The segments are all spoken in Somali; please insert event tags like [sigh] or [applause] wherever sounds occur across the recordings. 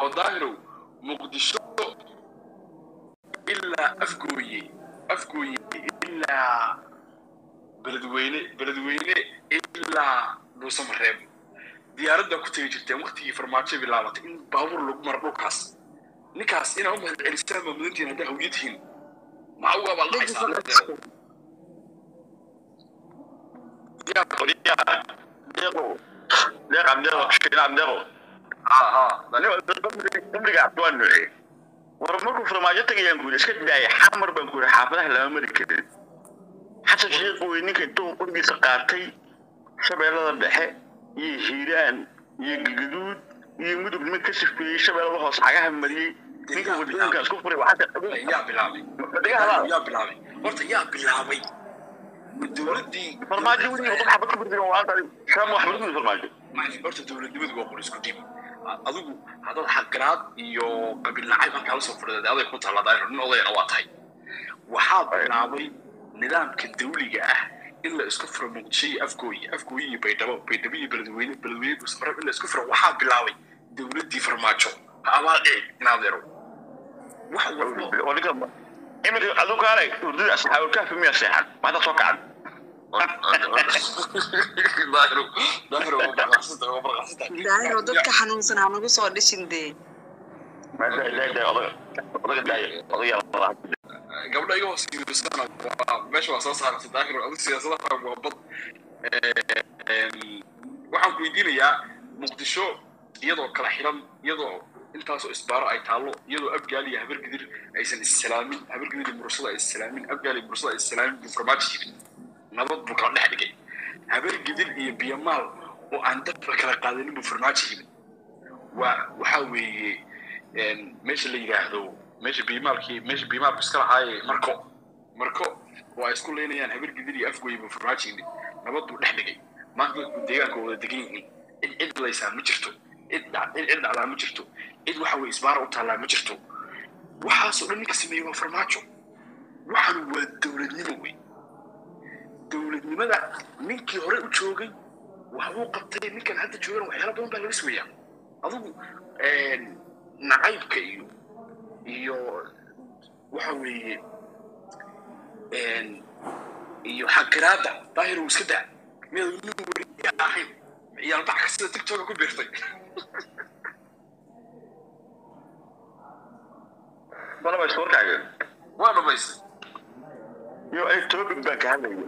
oo daahirow muqdisho ilaa afgooye afgooye ilaa beledweyne beledweyne ilaa dhuusamareeb diyaaraddaa ku tegi jirteen waktigii farmaajo bilaabatay in baabuur lagu maro dhulkaas ninkaas inaa u mahad celisaan baa mudantiin haddaa hawya tihiin maxaa deeq abdeeqo shiin abdeeqo dambiga waa nuuci war markuu farmaajo tagayaan guuri iska daaya xamar baan guuri xaafadaha lama mari karin xasan sheekh wey ninka intuu qurgiisa qaatay shabeellada dhexe iyo hiiraan iyo galgaduud iyo mudug niman ka sifeeyey shabeellada hoos cagaha mariyey ninka waddooyinka isku furay waxaa yaa bilaabay dowladdii farmaajo weligiiba qof xabad ku birdigan waa shaam waxbad ku farmaajo horta dowladnimadu waa qor isku dhib adigu haddaad xaqiraad iyo qabiil nacayb halkaa la soo fadhiday aday ku talladaa nin odayana waa tahay waxaa bilaabay nidaamka dawliga ah in la isku furo muqdisho iyo afgooye afgooye iyo baydhabo baydhabo iyo beledweyne beledweyne dhuusamareeb in la isku furo waxaa bilaabay dowladdii farmaajo ha abaal dhici in adeero wax walbo imika aduu kaalay urdada asxaabulkaafi miya seexan maanta soo kacan daahiro dadka xanuunsan ha nagu soo dhishin dee gabdha iga hoosiirsana waa meesha waa soo saaraysa daahiro adigu siyaasadaha waa bad waxaan ku weydiinayaa muqdisho iyadoo kala xiran iyadoo intaasoo isbaaro ay taallo iyadoo abgaal iyo habargidir aysan issalaamin habargidir iyo mursada ay issalaamin abgaal iyo mursada ay issalaamin buu farmaajo yimid nabad buu kala dhex dhigay. Habargidir iyo biyamaal oo aan dabka kala qaadanin buu farmaajo yimid. Waa waxaa weeye meesha la yidhaahdo meesha biimaalkii meesha biimaalku iska lahaaye marko marko oo ay isku leynayaan habargidir iyo afgooye buu farmaajo yimid. Nabad buu dhex dhigay. Maanta dadku deegaanka wada degan yihiin. Cid cid laysaa ma jirto. Cid cid dhacdaa ma jirto cid waxa weye isbaara u taallaa ma jirto. Waxaasoo dhan ninka sameeyey waa farmaajo. Waxaan waa dowladnimo wey dowladnimada ninkii hore u joogay waxbuu qabtay ninkan hadda joogana waxyaala badan baa laga sugayaa adigu nacaybka iyo iyo waxa weeye iyo xaqiraada daahir uu iska daa. Miyaad nin weriya ahayn. Ciyaalbaxka sida tiktoka ku biirtay [laughs] malaba iswarkaaga waa dhamaystay yo ay topic baan ka hadlaya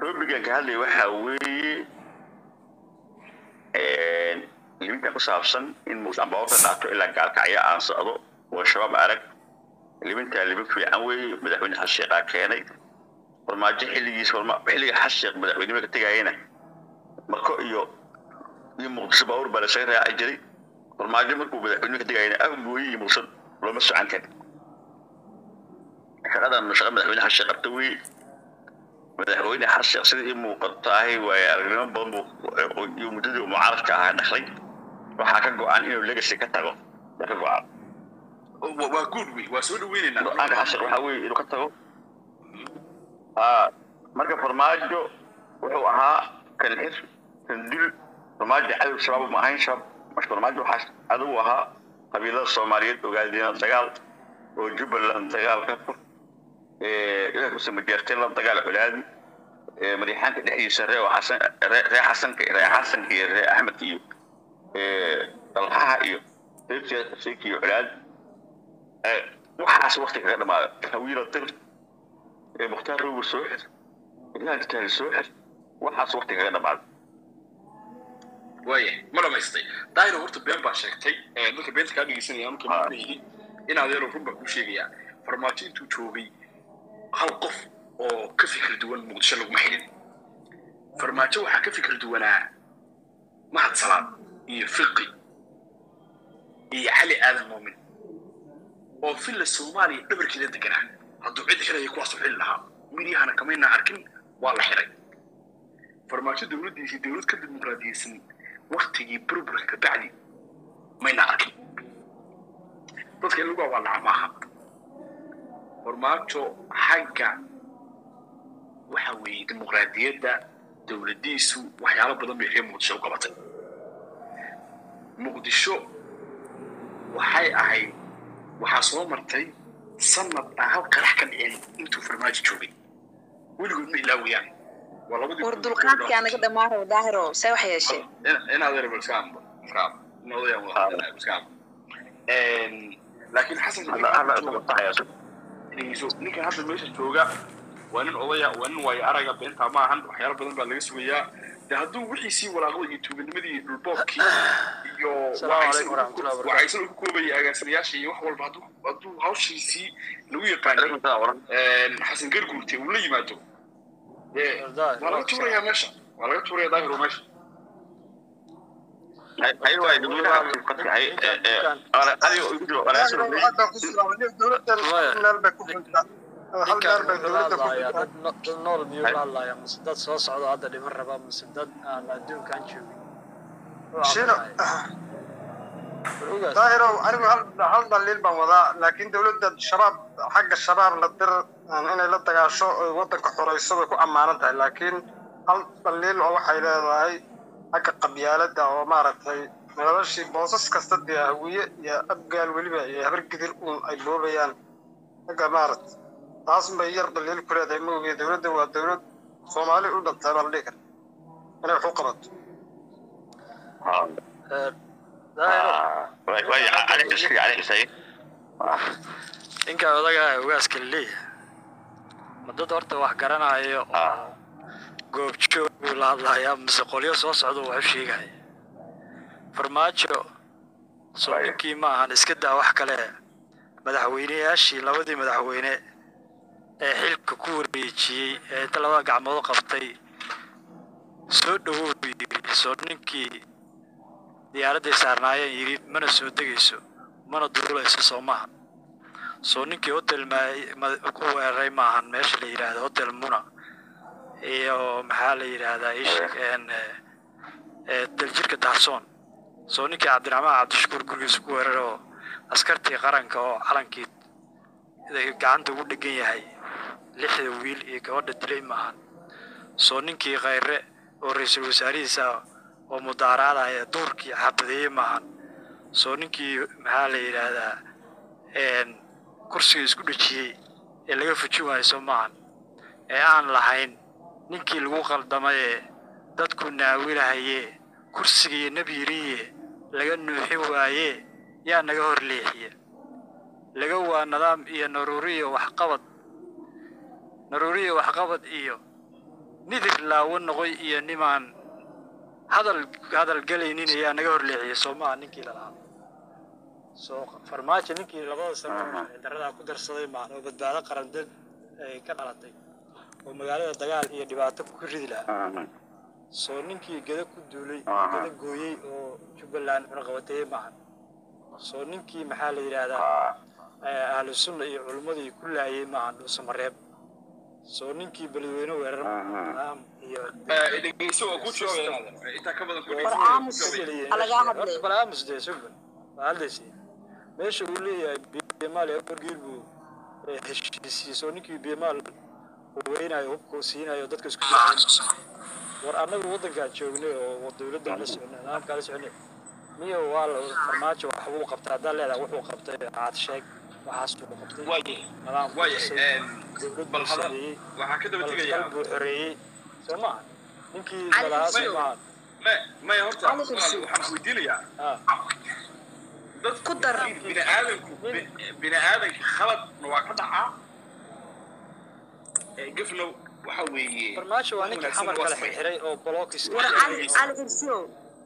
topican ka hadlaya waxaa weeye liminta ku saabsan in musambaorka qaato ilaa gaalkacyo aan socdo oo shabaab arag limintaa limin fiican weeye madaxweyne xasan sheekhaa keenay farmaajo xilligiis xilliga xasan sheekh madaxweynimo ka tegayena marko iyo iyo muqdisho baawur baa lasaga raaci jiray farmaajo markuu madaxweynimo ka tegayena afgooye iyo muqdisho looma socan karin shaqadan shaqa madaxweyne sheekh qabta weeye madaxweyne sheekh sida ii muuqatahay waaye aragnimo badan iyo muddadii uu mucaaradka ahaa dhaxlay waxaa ka go-an inuu legacy ka tago ka go-an waa guud wey waa soo dhaweynaynaa go'aanka xasan waxaa weeye inuu ka tago marka farmaajo wuxuu ahaa kan xir kan dil farmaajo cadow shabaab ma ahayn shabaab marka farmaajo waxaa cadow ahaa qabiilada soomaaliyeed ogaadina dagaal oo jubbaland dagaal ka fur مجرتين لم تقال علاج مريحان كده يسرق وحسن ري حسن كي ري حسن كي إيه، ري أحمد كي إيه، طلعها هي تيجي تيجي علاج إيه، وحاس وقت كده ما تحويل الطر مختار روب السوحر لا تكال السوحر وحاس وقت كده ما. وي مرة ما يستي داير ورت بين باشك تي. نوك بين كذا يسني يوم آه. كم يجي إن هذا روب بقول شيء يا. فرماتي تو توبي hal qof oo ka fikir duwan muqdisho laguma xidhin farmaajo waxaa ka fikir duwanaa mahad salaad iyo fiqi iyo cali aadan muumin oo filla soomaaliya dhabarkeeda deganaa. Hadduu cid xiraya kuwaas u xili lahaa midyahana kamaynaa arkin waa la xiray. Farmaajo dowladdiisii dowlad ka dimuqraadiyeysan waktigii burburka ka bacdi mayna arkin. Dadka in lagu awaalaca maaha farmaajo xagga waxa weeye dimuqraadiyadda dowladdiisu waxyaalo badan bay reer muqdisho u qabatay. Muqdisho waxay ahayd waxaa soo martay sanad aan hal qarax ka dhicin intuu farmaajo joogay. Weligood ma labadii war dulqaadkii anaga dhammaan rabo daahiro see wax yeeshee inaad laakiin xasan dhegeyso. Ninkan hadda meesha jooga waa nin odaya waa nin waayo araga beentaa ma ahan waxyaalo badan baa laga sugayaa de hadduu wixiisii walaaqda iyo tuuganimadii dhulboobkii iyo waxaysan ku koobaya agaasimayaasha iyo wax walba hadduu hawshiisii lagu yaqaanay xasan garguurte uu la yimaado. Dee waa laga tuurayaa meesha. Waa laga tuuraya daahiro meesha dad nool miyuu la hadlaya mise dad soo socdo hadda dhiman raba mise dad aan adduunkaan joogin daahirow anigu hal hal daliil baan wadaa laakiin dowladda shabaab xagga shabaab la dir inay la dagaasho oy waddanka xorayso way ku ammaanan tahay laakiin hal daliil oo waxay leedahay xagga qabyaaladda oo maaragtay noloshii boosas kasta dee hawiye iyo abgaal weliba iyo habargidir uun ay boobayaan xagga maaragtay taas bay yar daliil ku leedahay ma ogiye dowladda waa dowlad soomaali u dhantay baa la dhihi kara inay wax u qabato ninka odaga ugaaska leeyahay ma dad horta wax garanayo oo goobjoog buu la hadlayaa mise qolyo soo socda wax u sheegaya farmaajo soo ninkii ma ahan iska daa wax kale. Madaxweyneyaashii labadii madaxweyne ee xilka ku wareejiyey ee inta labada gacmood qabtay soo dhawow buu yidhi soo ninkii diyaaradday saarnaayeen yidhi mana soo degayso mana duulayso soo maaha soo ninkii hotel ku weeraray maahan meesha la yidhaahdo hotel muna iyo maxaa la yidhaahdaa daljirka daarsoon soo ninkii cabdiraxmaan cabdishakuur gurigiisa ku weeraray oo askartii qaranka oo calankii gacanta ugu dhegan yahay lixda wiil iyo gabadha dilay maahan soo ninkii khayre oo ra'iisul wasaarihiisa oo mudaaraadaya duurkii xabadeeye maahan soo ninkii maxaa la yidhaahdaa kursiga isku dhejiyey ee laga fujin waayo soo maahan ee aan lahayn ninkii lagu qaldamay ee dadku naawilahaye kursigiiyo nebyiriye laga nuuxin waaye yaa naga hor leexiye. Laga waa nidaam iyo naruuriyo waxqabad. Naruuriyo waxqabad iyo nidir laawo noqoy iyo nimaan hadal hadal gelaynin ayaa naga hor leexiye soo maaha ninkii lalahaa soo farmaajo ninkii labada sano daradaa ku darsaday oo badbaado qaran dad ay ka dhalatay oo magaalada dagaal iyo dhibaato ku ridi lahaa. Soo ninkii geda ku duulay geda gooyey oo jubbaland cunaqabateeye maahan. Soo ninkii maxaa la yidhaahdaa? Ahlu sunna iyo culummadii ku laayay maahan dhuusamareeb soo ninkii beledweyne weerar meesha uu leeyahay bimaal wargiil buu heshiisiye soo ninkii bimaal uu وينايو كوسينايو دتك سكوت ور أنا وودن كاتشوني ودولة دولس نعم كارس يعني مية وال فرماش وحول قبطة دلة وحول قبطة عاتشيك وحاسو قبطة نعم وحاسو قبطة نعم وحاسو قبطة نعم وحاسو قبطة نعم وحاسو قبطة نعم وحاسو قبطة نعم وحاسو قبطة نعم وحاسو قبطة نعم وحاسو قبطة نعم وحاسو قبطة نعم وحاسو قبطة نعم وحاسو قبطة نعم وحاسو قبطة نعم وحاسو قبطة نعم وحاسو قبطة نعم وحاسو قبطة نعم gefna waxa weeye farmaajo waa ninkii xamar kala xirxiray oo cali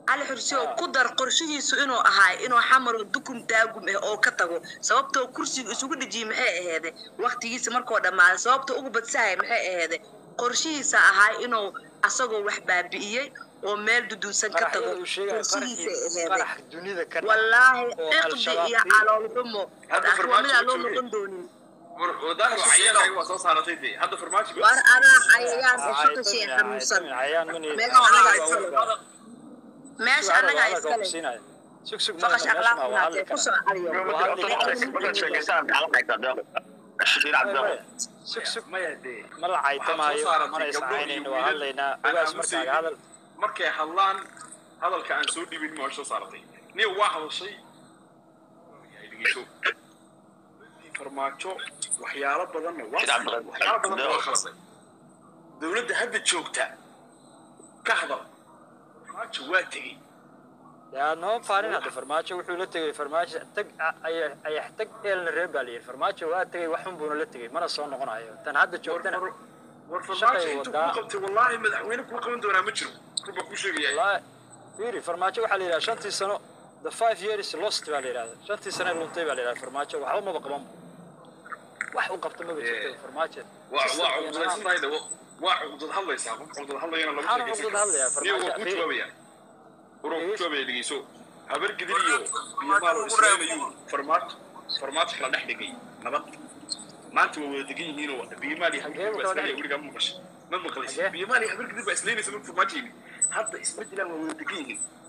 cali xursiyo ku dar qorshihiisu inuu ahaa inuu xamaro dukum daagum ah oo ka tago sababtoo kursiga isugu dhejiyey maxay aheede waktigiisa markoo dhammaaday sababta ugu badsahay maxay aheede qorshihiisa ahaa inuu asagoo wax baabi'iyey oo meel duduusan ka tago. qorshihiisa aheede wallaahi Al-Shabaab iyo calool xumo farmaajo midaan loo noqon doonin wadaadu cayaankaaga waa soo saaratay dee hadda farmaajo war adaa cayayaan isku tashay xanuunsan meesha anagaa iskale meesha anagaa iskale faqash akhlaaqinaatee ku soo caliyo maya dee ma la caytamaayo Waxaad soo mana saaratay iscaynayno gabdho waa iyo hadlaynaa wiilal ogaas aan markaaga aamusaynin. hadal markay hadlaan hadalka aan soo dhibin ma soo saaratay niyo waa hadashay dhegeyso farmaajo waxyaalo badanna waa saxay, waxyaalo badanna waa khaladay dowladda hadda joogta ka hadal. Farmaajo waa tegey. Yaa noo faarin hadda farmaajo wuxuu la tegey. Farmaajo tag aya- ayax tag eelna reer baa layidhi farmaajo waa tegey waxun buuna la tegey. Mana soo noqonayo. Tan hadda joogtana war Shaqay farmaajo intuu wadaa. kuu qabtay wallaahi madaxweyne kuu qaban doonaa ma jiro ruba kuu sheegaya wallaahi fiiri farmaajo waxaa la yidhaha shantii sano the five years lost baa la yidhahda shantii sano luntay baa la yidhahda farmaajo waxba maba qaban wax u qabta maba jirto Eh. farmaajo waa System waa iyo cuqdadaysan nidaam. tahay de waa cuqdad hadlaysaa qof cuqdad hadlayana lama Maxaan sheekaysan cuqdad hadlayaa? niyo waa Farmaajo kuu fiiri. jawaabaya war waa kuu Dhegeyso. jawaabaya dhegeyso habar gidir iyo biyomaal israa'ilayu farmaajo farmaajo kala dhex dhigay nabad maanta waa wada degan yihiinoo biyomaal iyo habar gidir baa is leeyahay weligaa ma maqashay ma maqlaysa Hagee? biyomaal iyo habar gidir baa isleynaysa marka farmaajo yimid hadda isma jiraan waa wada degan yihiin waa dad deris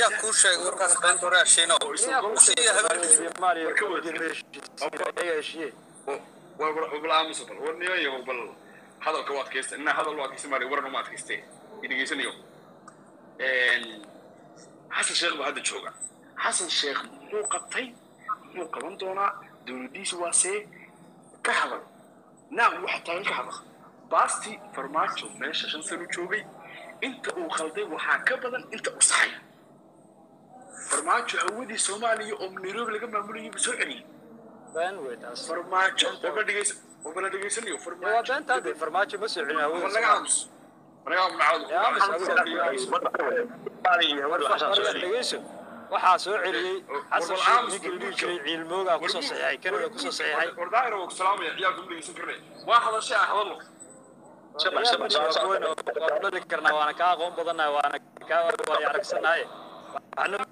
yaa kuu sheegay warkaas beenta hore heshiino oo Miyaa isagoo ku Sii habeenkii. sheegay Mario Warka wada Kennedy heshiis- ayaga heshiiyey bal aamusa bal war nimayo bal hadalka u adkaysta inaa hadal u adkaysta maali waran uma adkayste i dhegeysanayo xasan sheekh baa hadda jooga xasan sheekh muxuu qabtay muxuu qaban doonaa dowladdiisu waa see ka hadal naam waxa taagan ka hadal baasti farmaajo meesha shan sano joogay inta uu khalday waxaa ka badan inta uu saxay farmaajo hawadii soomaaliya oo nairobi laga maamulayay buu soo celiyey farmaajo wabala dhegeysan wabala dhegeysanayo farmaajo ma soo celin hawada laga aamus waxaa soo celiyey xasan sheekh ninkii dhihi jiray ciilmoogaa kusoo saxiixay kanada kusoo saxiixay waa hadashay ah hadallo ذكرنا وأنا كاقوم بدنا وأنا كاقوم يعرقسنا هاي إحنا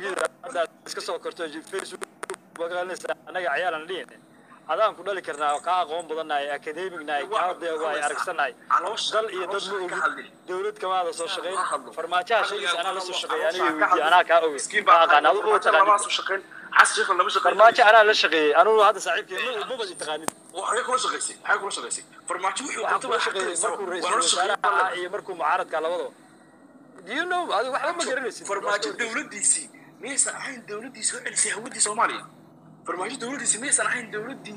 جيدا هذا اسكسو كرتو جي فيسبوك بقالنسا انا عيالنا لين adaan ku dhali karnaa ka aqoon badannahay akademignahay kaadee waa ay aragsanahay dal iyo dad ma ogi dowlad kamaada soo shaqayn farmaajaha shaygiis anaa la soo shaqeeya aniga anaa kaa oge kaa aqaan adigu taqaani ma taqaanid farmaajo anaa la shaqeeyey anugu hadda saaxiibkii maba taqaanid waxay kula shaqaysay waxay kula shaqaysay farmaajo wuxuu waxaan kula shaqeeyey markuu ra'iisul wasaaraha iyo markuu mucaaradka labadaba do you know? adigu waxba ma garanaysid farmaajo dowladdiisii miyaysan ahayn dowladdii soo celisay hawadii soomaaliya farmaajo dowladdiisii miyaysan ahayn dowladdii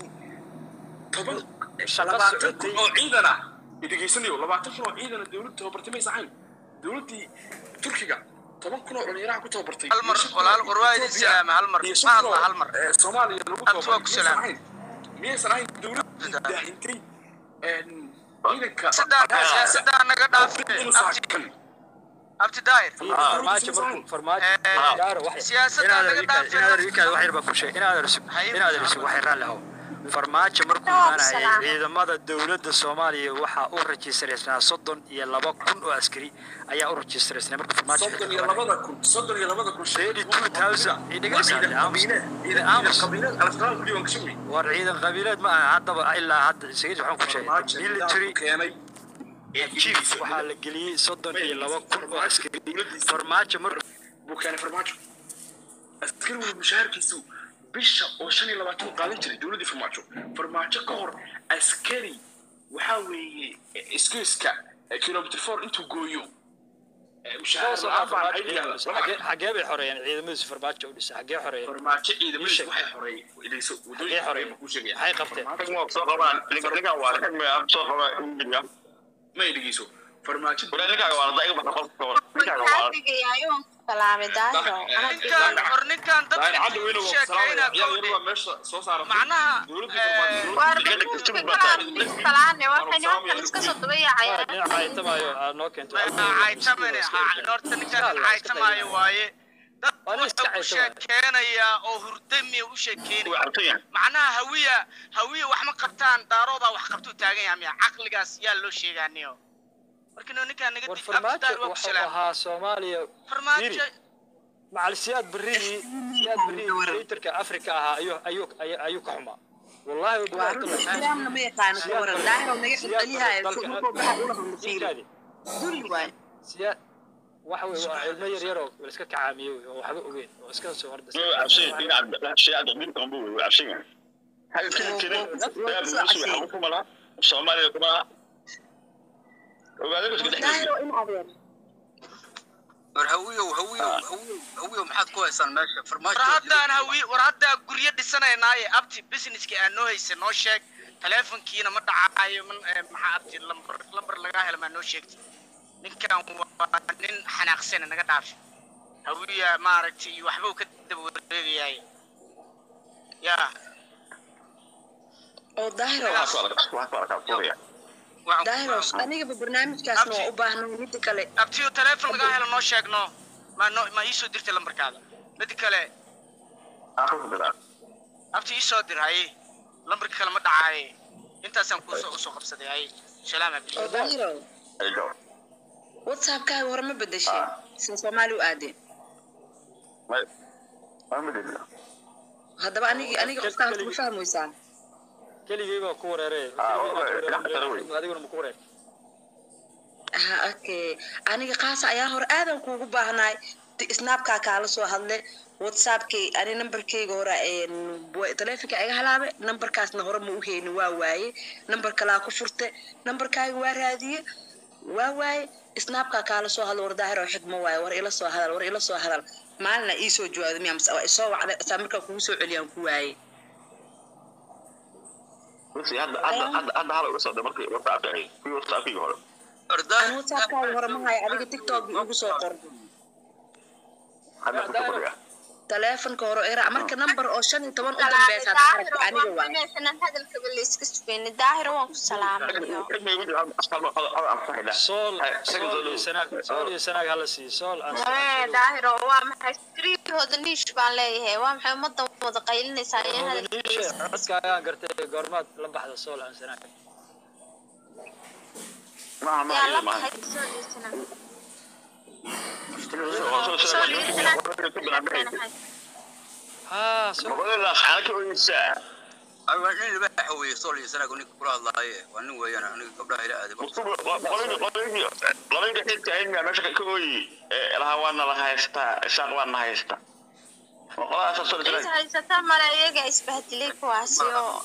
toban labaatan kun oo ciidan ah dhegeysanayo labaatan kun oo ciidan dowladda tababartay miyaysan ahayn dowladdii turkiga toban kun oo dhalinyaraha ku tababartay Hal mar, iyo shan kun walaal, oo war waa idin Ethiopia salaamay, hal mar. iyo Ma shan kun hadla, oo, hal mar. eh, soomaaliya lagu Abti waa ku tababaray miyaysan salaamay. ahayn miyaysan ahayn dowladdii daahintay ciidanka Saddex siyaasadda naga dhaafin. inuu Abti saakan abti daahir. farmaajo markuu farmaajo Eh, gaaro wax siyaasadda naga dhaafin. inaad wiikaad wax yar baa ku sheeg inaad ersug inaad ersug wax yar raalli ahow فرماج مركو مانا إذا ماذا الدولة الصومالية وحا أورتي سرسنا صدن يلابا كن أسكري أيا أورتي سرسنا مركو فرماج صدن يلابا كن صدن يلابا كن شيء دي تو تاوزا إذا قلت سعيد أمس إذا أمس قبيلات أسرار اليوم كسوي وارعيدا قبيلات ما حتى إلا حتى سيد حكم شيء ميلتري كيف وحا لقلي صدن يلابا كن أسكري فرماج مركو بو كان أسكري ومشاركي سوق bisha oo shan iyo labaatan uu qaadan jiray dowladdii farmaajo farmaajo ka hor askari waxaa weeye iskiiska kilomitr four intuu gooyo xagee bay xoreeyeen ciidamadiisu farmaajo u dhisay xagee xoreeyeen farmaajo ciidamadiisa waxay xoreeyeen xagee xoreeyeen maxay qabteen ma dhegeyso farmaajo Ninkan waa iyadoo meesha soo Macnaha, dowladdii eh, farmaajo dhinac haytamaayo aad noo keento caytamane horta ninkan caytamaayo waaye dad wuxuu u oo hurdamiya u sheekeynaya macnaha hawiya hawiya wax ma qabtaan daaroodaa wax qabtuu taagan yahay miya caqligaas yaa loo sheegaaniyo marka no ninkaan naga war dig farmaajo abdaal waa ku wuxuu salaam ahaa soomaaliya farmaajo macal siyaad berrigii siyaad berrigii dictatorka afrika ahaa ayuu ayuu ayuu- ayuu ka xumaa wallahi wa billahi tallahi. ixtiraamna ma yaqaano ka waran daahiro naga siyaad xilceliyahay dalka- markuu baxa ula hadlo fiiri Ninkaadi, dulli waay siyaad waxa wey waa ilmo yar yar oo la iska kacaamiyey wey, oo waxba ogeyn oo iska soo horda soomaaliya kuma ogaada daahiro in adeer war hawiyow hawiyow hawiyow hawiyow maxaad ku haysaan meesha war haddaan hawi war haddaa guryo dhisanaynaaye abti businesski aan noo haysa noo sheeg taleefonkiina ma dhacaayo maxaa abti lambar lambar lagaa hela maa noo sheegti ninkan waa nin xanaaqsana naga dhaafi hawiya maaragtay iyo waxbuu ka daba wareegayaay ya oo daahirow anigaba barnaamijkaasna waa u baahnay midda kale abtiyo taleefon lagaa helo noo sheegno ma noo ma iisoo dirtay lambarkaada mid kale abti iisoo dir haye lambarka kale ma dhacaaye intaasaan kuusoo u soo qabsaday haye salaam abdi oo daahirow ayo. whatsappkaaga hore ma bedeshay sida soomaali u aadeen haddaba anigi aniga qofkaan kuma fahmaysaa ku wareere Ah, okay. Aniga qaasa ayaan hore aadan kuugu baahnaay. Ti- snapkaa kaala soo hadle. Whatsappkay ani nambarkayga hore een, wa- taleefonka iga halaabe nambarkaasna hore ma u heyni waa waaye. Nambar kalaa ku furte. Nambarkaaga waa raadiye. Waa waaye. Snapkaa kaala soo hadle war daahir oo xigmo waaye. War ila soo hadal war ila soo hadal. Maalina iisoo jawaabda miya mase waa isoo wacday saa markaa kugu soo celiyaan ku waaye whatsappkaaga hore. Ma hayo adiga tiktok igu soo qor Ada ku tabar ya. taleefonka hore ira marka nambar oo shan iyo toban u dambeysa hadda aniga waaye meeshanan hadalkaba la iska sugayna daahiro waan ku salaamayo Kan may wajah asal hal hal am sahida. sool Hey, sool second iyo sanaag sool iyo sanaag hala siiyo sool aan ee daahiro waa maxay skriihooda niish baan leeyahay waa maxay ummadda wada qaylinaysaa iyo hadalkiisa codkaagaan gartay goormaad la baxda sool aan sanaag Ma ma yaa la ma. baxay soo dhiisanaa Soo soo soo. haa sool Boqolada xaalka oo insa. ay waa nin laba xaweeye sool iyo sanaagu ninka kula hadlaaye waa nin weeyaan aniga gabdhaha ila aaday Boqolada boqolada boqolada xilka ay ma meesha ka ooyi. Ee laha waana la haystaa, isaaq waana haystaa. Boqolada soo is soo. haysataa male iyaga isbahdilay kuwaasi oo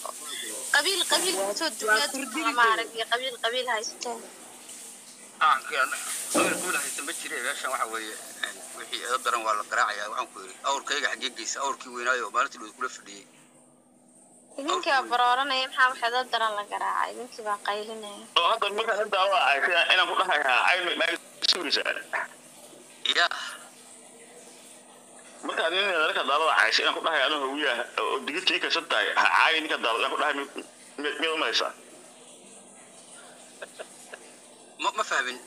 qabiil qabiil ku soo dunyada maarag iyo qabiil qabiil haysta ma jire meeshan waxa weeye wixii eeda daran waa la garaacaya waxaan ku yidhi awrkayga xaggee geysa awrkii weynaayo maalintii dhow kula fadhiyey idinkii baa barooranaya maxaa waxeeda daran la garaacay idinkii baa qaylinaya oo hadda marka inta waa ay inaan ku dhahayaa ay ma suurisa ya marka nin dadka daalada caysa inaan ku dhahayaa anuu hawiya oo digirtii ka santahay caay ninka daalada inaan ku dhahay mid mid umaysa ma ma fahmin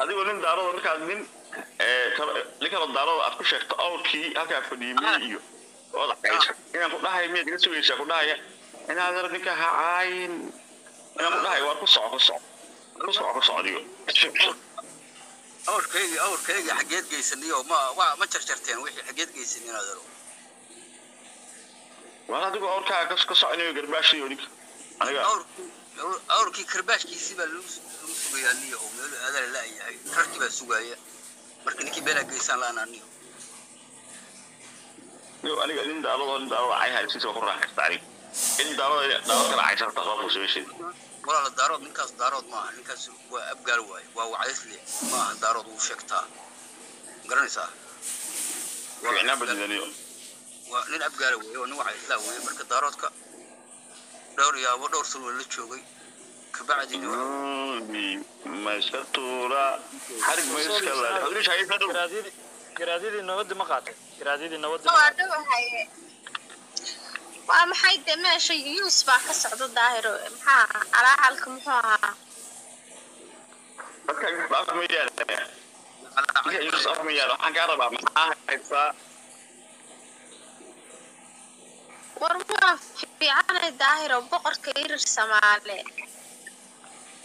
adigoo nin daalada markaa nin ee ninka daalada aad ku sheegto awrkii halkaa fadhiimay iyo inaan ku dhahay mid iga sugaysa ku dhahaya inaad dar ninka ha caayin inaan ku dhahay waa ku soco ku soco ku soco ku socdiyo awrkayga awrkayga xaggeed geysaniyo ma ma jarjarteen wixii xaggeed geysani inaad aro waa adigoo awrkaa ka soconayo garbaashi ninka awrkii awr- awrkii karbaashkiisii baa lagu sugayaa niyo oo meel aadala la-yahay rarkii baa sugaaya marka ninkii beelaa geysaan la'aan aniyo yo aniga nin daalado nin daalada cay haysiisa ku raaxaysta aniga in daalada daalada kala caysa horta qofku soo sheegay walaala daarood ninkaas daarood maaha ninkaas waa abgaal waaye waa wacaysle maaha daarood wuu sheegtaa. Garanaysaa? Ficnaa badidaniyo waa nin abgaala weeye waa nin wacaysla weeye marka daaroodka dhowr yaabo dhowr sano la joogay kabacdina waa- ma iska tuura xarig ma iska la hadri shay ka dhow garaadyadii garaadyadii nabadii ma qaatay garaadyadii nabadii waa dhawahaye waa maxay dee meesha yuus baa ka socda daahiro maxaa calaaxalka muxuu ahaa dadka baaf ma yaala dadka yusuf af ma yaala waxaan kaa rabaa maxaa haysaa war waa fiicanay daahiro boqorka irir samaale.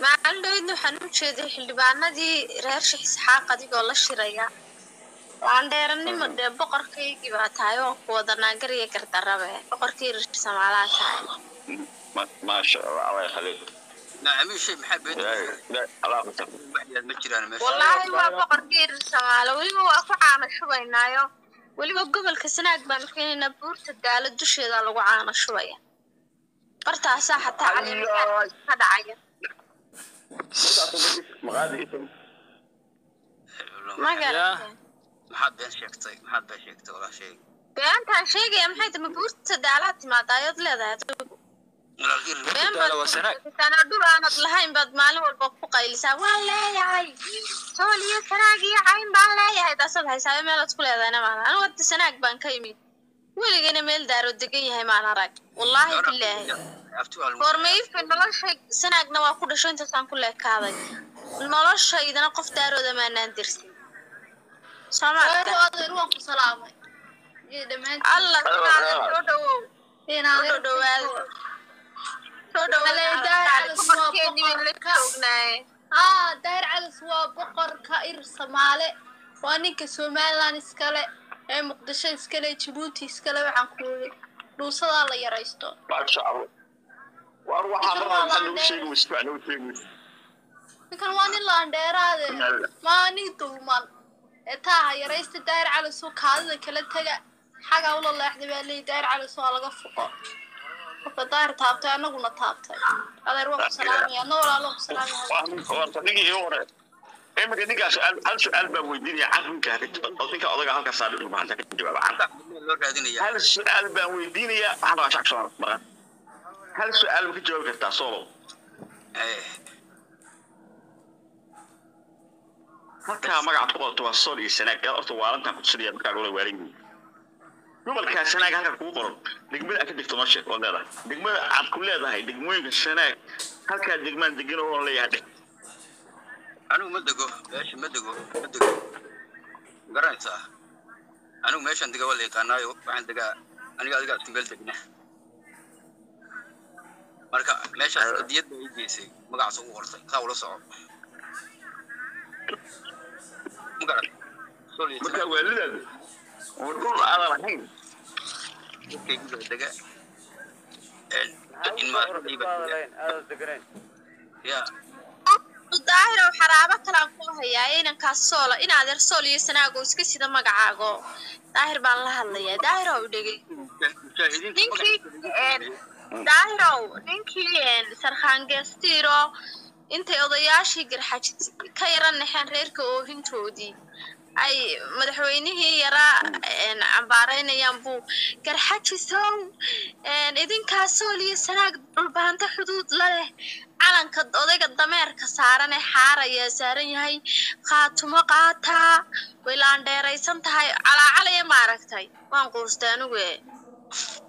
Maalin dhaweydna waxaan u jeeday xildhibaanadii reer sheekh isxaaq adigoo la shiraya. Waandheeranimo dee boqorkaygii baa tahay oon ku wada naagariya gardarabe boqorka irir samaalaa tahay. Maasha allah allah meesha. Wallaahi waa boqorka irir samaale. Weliba waa ku caana shubaynaayo weliba gobolka sanaag baan keenaynaa buurta gaalo dusheeda lagu caana shubaya bartaasaa xataa caleemaha ka dhacaya maqaadi ma yaa garatay maxaad been sheegtay maxaad been sheegtay walaashay beentaan sheegaya maxay tahay mabuurta daalaad timaadaa ayaad leedahay adigu walaal ir been daala waa sanaag baad dhul aanad lahayn baad maalin walba ku qaylisaa waan leeyahay sool iyo sanaag iyo cayn baan leeyahay taasaad haysaayo meelaad ku leedahayna maana anigu horta sanaag baan ka imid weligayna meel daaro degan yahay maan arag wallaahi bilaahi afti waa lagu goormayfa nolosha sanaagna waa ku dhasho intaasaan ku leekaaday noloshaydana qof daarooda maanaan dirsin soo ma aragtaa waan ku salaamay iyo dhammaantiin allah inaada soo dhawow soo dhawaada soo dhawaada aa daahir calis waa boqorka ir soomaale waa ninka somaliland iskale ee muqdisho iskale jabuuti iskale waxaan ku yiri dhuusadaa la yaraysto. Ninkan waa nin laandheeraade maa nin dulman ee taaha yaraysta daahir calis oo kaadida kala tega xagaa ula leexday baa leeyi daahir calis waa laga fuqo daahir taabtay anaguna taabtay. Adeer waa ku salaamaya adna walaalo ku salaamaya ninkii hore. Iminka hal su'aal baan weydiinaya carrinka ninka odaga halkaas saa dhul maanta ka jawaaba hal su'aal baan weydiinaya waxaan rabaa shacab soo maqan hal su'aal ma ka jawaabi kartaa solo Eh, halkaa magaca ku qorto waa sol iyo sanaag ee horta waalantan ku tusinayaa markaa loola waalan yihiin gobolkaa sanaag halka kugu qoran degmada aad ka degto noo sheeg oo leedahay degmada aad ku leedahay degmooyinka sanaag. Halkaa degmaan degan oo leeyahay dheh anigu ma dego meesha ma dego ma dego. Garanaysaa anigu meeshaan dega waa la yaqaanaayo waxaan degaa aniga adiga isku meel degna marka meeshaas hadiyad baa ii geysay. Magacaas ugu qortay. Saa ula soco ma garat Sol iyo markaa Sanaag, waalidaadu oo dhul lahayn dega xaraabo kalaan ku hayaa inankaas soola in adeer sool iyo sanaago iska sida magacaago daahir baan la hadlayaa daahirow dhegey ninkii een, daahirow ninkii sarkhaangeestiiro intay odayaashii garxaji ka yara naxeen reerka oohintoodii ay madaxweynihii yaraa cambaaraynayaan buu garxajisow een, idinkaa sool iyo sanaag dhulbaanta xuduud la leh calanka odayga dameerka saaran ee xaaraya saaran yahay qaatumo qaataa way laandheeraysan tahay calaacalaya maaragtay waan quustay anigu e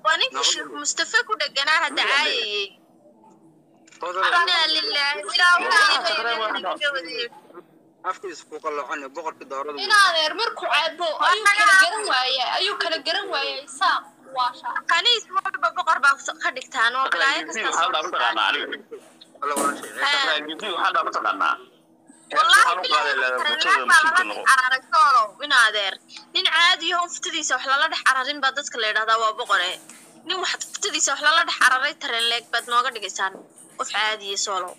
waa ninkii sheekh mustafe ku dheganaa hadda afkiisa ku qalloocane boqorkii doorada in adeer markuu caabo ayuu kala garan waaya ayuu kala garan waayay saaq waasha. Kaniis walba boqor baa ka dhigtaan oo bilaayo kasta in adeer. Nin futadiisa wax lala dhex cararin baa dadka la yidhahdaa waa boqore nin wax futadiisa wax lala dhex cararay tareen leeg baad nooga dhigaysaan qof caadiya soolow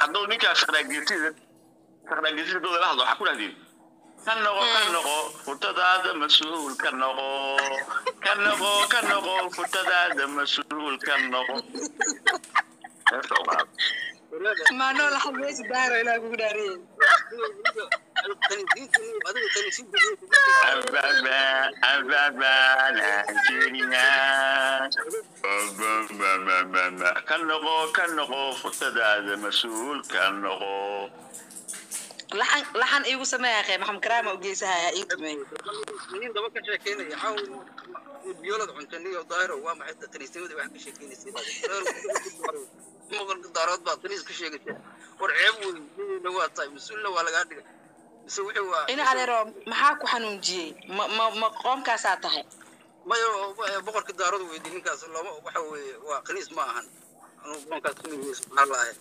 hadduu ninkaa shaqdaageertida shaqdaageertida dooda la hadlo waxaa ku dhahdeen ka noqo ka noqo furtadaada mas-uul ka noqo ka noqo ka noqo furtadaada mas-uul ka noqo maanoo la xameesi daaro ilaa kugu dhaariyey ababa ababa nigeria ka noqo ka noqo furtadaada mas'uul ka noqo laxan iigu sameeya qey maxamed karaama u geysahaya ii tumeey nin daba ka sheekeynaya xaw biyoolad cuntaniyo daahiro waa maxay kaniisamada wax ka sheekeynaysa? Maqalka daarood baa kaniis ka sheegaysa. War ceeb weyn waa tahay mas'uulna waa lagaa dhigay ina adeero maxaa ku xanuunjiyey ma qoomkaasaa tahay? Mayo boqorka daarood weydi ninkaas looma waxa weeye waa kaniis ma ahan. Anuu boonkaas ku nugeysa maxaa laahay